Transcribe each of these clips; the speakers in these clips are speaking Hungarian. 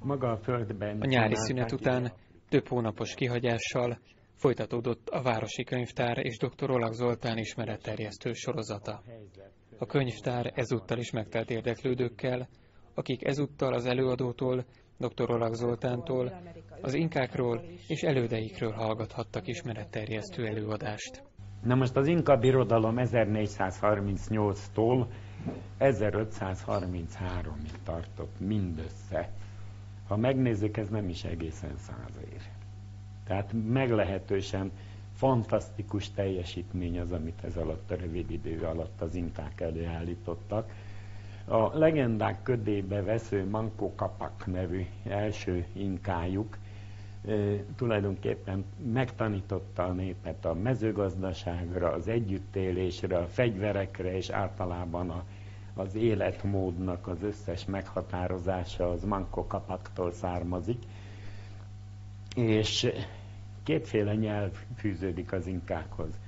Maga a földben. A nyári szünet után több hónapos kihagyással folytatódott a Városi Könyvtár és dr. Olag Zoltán ismeretterjesztő sorozata. A könyvtár ezúttal is megtelt érdeklődőkkel, akik ezúttal az előadótól, dr. Olag Zoltántól, az inkákról és elődeikről hallgathattak ismeretterjesztő előadást. Na most az Inka birodalom 1438-tól 1533-ig tartott mindössze. Ha megnézzük, ez nem is egészen száz év. Tehát meglehetősen fantasztikus teljesítmény az, amit ez alatt a rövid idő alatt az inkák előállítottak. A legendák ködébe vesző Manco Capac nevű első inkájuk tulajdonképpen megtanította a népet a mezőgazdaságra, az együttélésre, a fegyverekre és általában a, az életmódnak az összes meghatározása az Manco Capaktól származik. És kétféle nyelv fűződik az inkákhoz.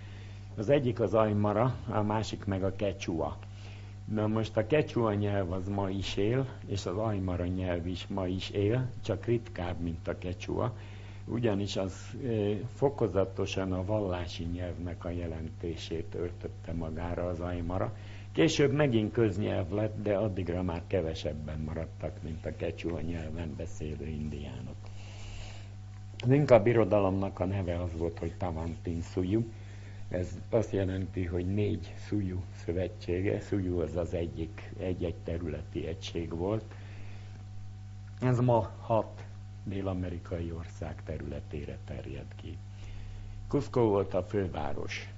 Az egyik az ajmara, a másik meg a kecsua. Na most a kecsua nyelv az ma is él, és az ajmara nyelv is ma is él, csak ritkább, mint a kecsua, ugyanis az fokozatosan a vallási nyelvnek a jelentését öltötte magára az ajmara. Később megint köznyelv lett, de addigra már kevesebben maradtak, mint a kecsua nyelven beszélő indiánok. Az Inka birodalomnak a neve az volt, hogy Tavantin Suyu. Ez azt jelenti, hogy négy Suyu szövetsége. Suyu az az egyik, egy-egy területi egység volt. Ez ma hat dél-amerikai ország területére terjed ki. Cusco volt a főváros.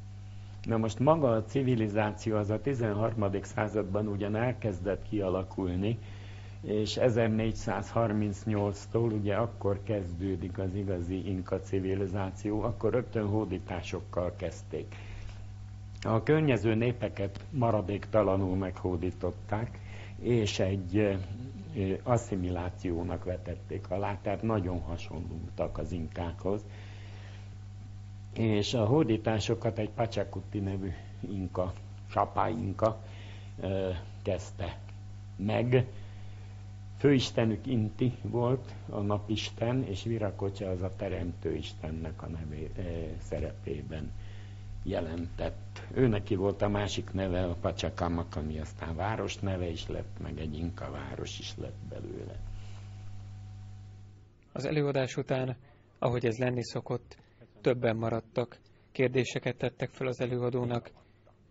Na most maga a civilizáció az a 13. században ugyan elkezdett kialakulni, és 1438-tól ugye akkor kezdődik az igazi inka civilizáció, akkor rögtön hódításokkal kezdték. A környező népeket maradéktalanul meghódították, és egy asszimilációnak vetették alá, tehát nagyon hasonlultak az inkákhoz. És a hódításokat egy Pacsakuti nevű inka, Sapá inka kezdte meg, főistenük Inti volt a napisten, és Virakocsa az a teremtő istennek a nevé, e, szerepében jelentett. Ő neki volt a másik neve, a Pacsakamak, ami aztán város neve is lett, meg egy Inka város is lett belőle. Az előadás után, ahogy ez lenni szokott, többen maradtak, kérdéseket tettek fel az előadónak,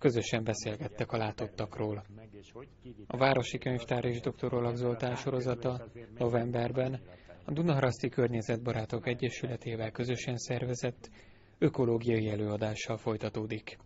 Közösen beszélgettek a látottakról. A Városi Könyvtár és Dr. Olag Zoltán sorozata novemberben a Dunaharaszti Környezetbarátok Egyesületével közösen szervezett ökológiai előadással folytatódik.